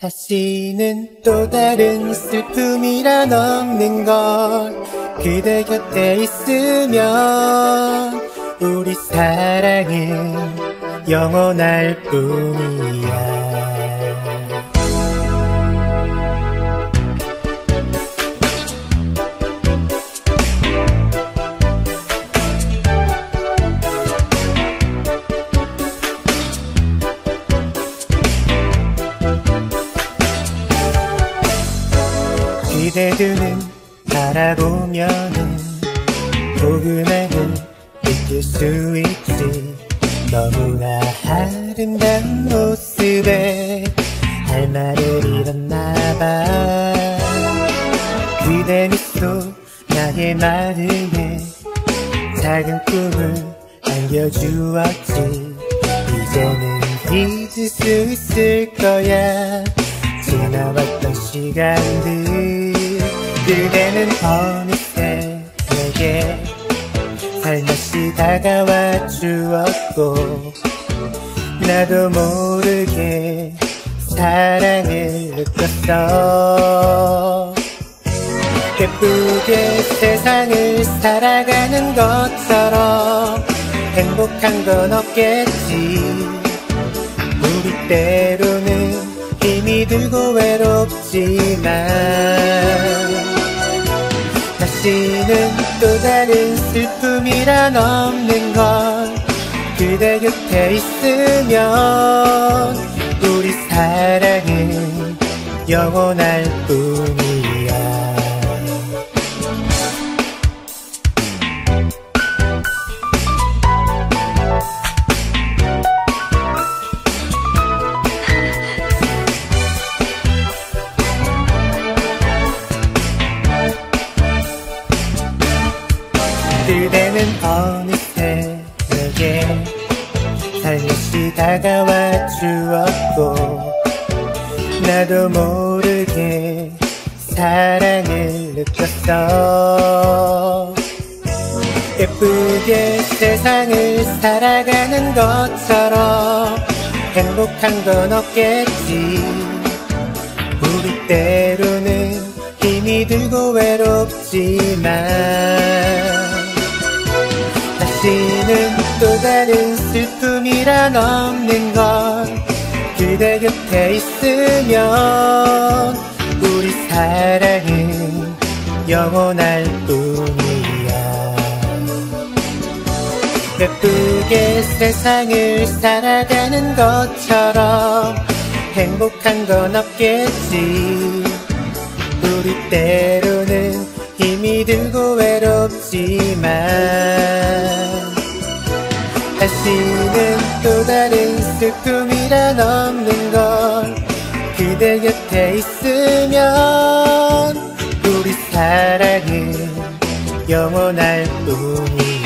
다시는 또 다른 슬픔이란 없는 걸 그대 곁에 있으면 우리 사랑은 영원할 뿐이야 기대두는 바라보면은 포근하게 느낄 수 있지. 너무나 아름다운 모습에 할 말을 잃었나봐. 그대 미소 나의 마음에 작은 꿈을 안겨주었지. 이제는 잊을 수 있을 거야. 지나왔던 시간들 그대는 어느새 내게 살며시 다가와 주었고 나도 모르게 사랑을 느꼈어. 예쁘게 세상을 살아가는 것처럼 행복한 건 없겠지. 우리 때로는 힘이 들고 외롭지만 다시는 또 다른 슬픔이란 없는 걸 그대 곁에 있으면 우리 사랑은 영원할 뿐이야 살며시 다가와 주었고 나도 모르게 사랑을 느꼈어. 예쁘게 세상을 살아가는 것처럼 행복한 건 없겠지. 우리 때로는 힘이 들고 외롭지만 다시는 또 다른 슬픔이란 없는 걸 그대 곁에 있으면 우리 사랑은 영원할 뿐이야. 예쁘게 세상을 살아가는 것처럼 행복한 건 없겠지. 우리 때로는 힘이 들고 외롭지만 다시는 또 다른 슬픔이란 없는 걸 그대 곁에 있으면 우리 사랑은 영원할 뿐이야